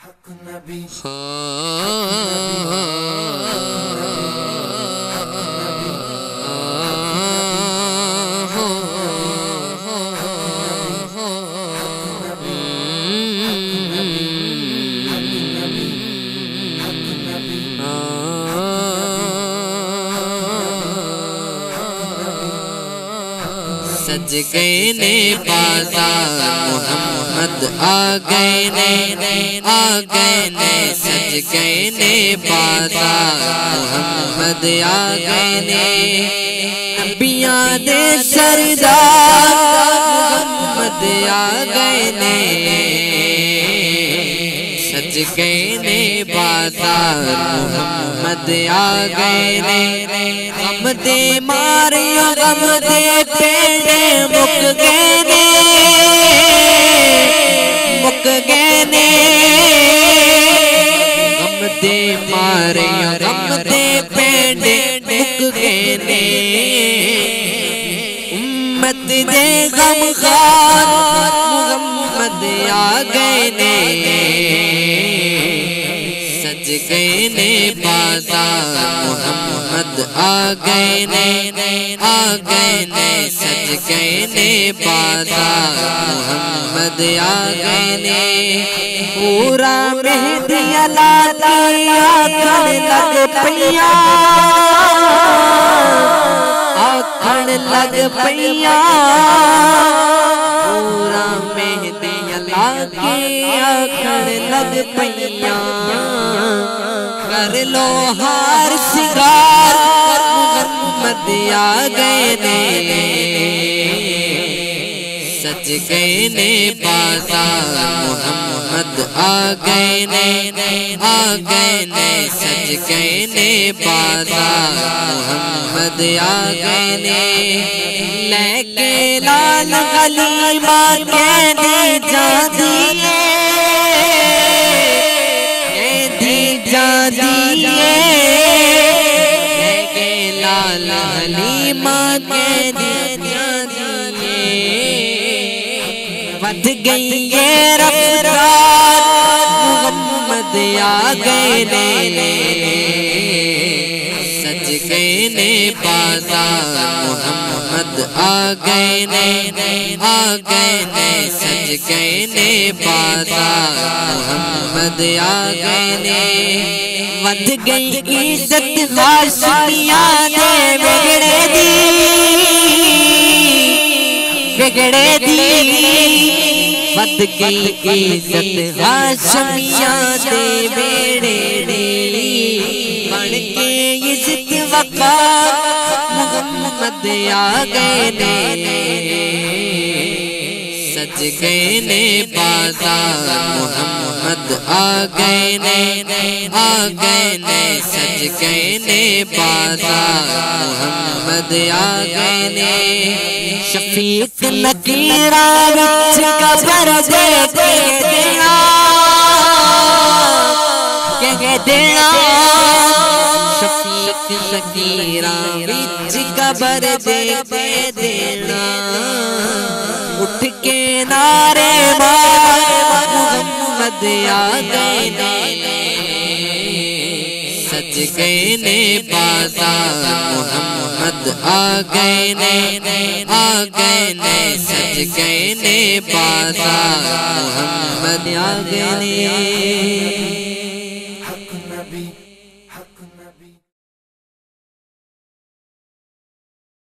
How could I be? How could I be? सज गए ने बाजार मोहम्मद आ गए ने आ गए ने सज गए ने बाजार मोहम्मद आ गए ने पिया दे सरदार मोहम्मद आ गए ने सज गए ने बाज़ार मोहम्मद आ गए ने गम दे मारियो गम दे पेड़े मुक गए ने मुक गए ने गम दे मारियो गम दे पेड़े मुक गए ने उम्मत दे गम खार मोहम्मद आ गए ने गए ने बाज़ार, मोहम्मद आ गए ने, आ गए ने, सज गए ने बाज़ार, मोहम्मद आ गए ने। पूरा मेहदिया लालिया आखण लग पैया आखण लग पैया पूरा मेहदिया लालिया आखण लग पैया कर लो हार सिंगार। मोहम्मद आ गए ने सज गए ने बाज़ार मोहम्मद आ गए ने आ गए ने सज गए ने बाज़ार मोहम्मद आ गए ने लेके लाल गली माँ कहने जा दिए हलीमा के बद गई ये रफ्तार। मोहम्मद आ गए ने। सज गए ने बाजार। मोहम्मद आ गए ने, आ गए ने, सज गए ने बाज़ार मोहम्मद आ गए ने वध गई इज़्ज़त हाशमिया ने बिगड़े दी। बिगड़े दी। वध गई इज़्ज़त हाशमिया ने बेड़े बन के इज़्ज़त वकार आ गए ने। सज गए ने बाज़ार, मोहम्मद आ गए ने। आ गए ने, सज गए ने बाज़ार, मोहम्मद आ गए ने। शफीक नकीरा विच कबर दे देना कह देना शफीक नकीरा कबर दे देना। उठ के नारे मोहम्मद आ गए ने सज गए ने बाज़ार मोहम्मद आ गए ने, आ गए ने। सज गए ने बाज़ार मोहम्मद आ गए ने।